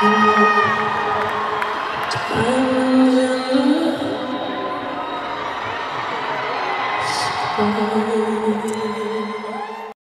Oh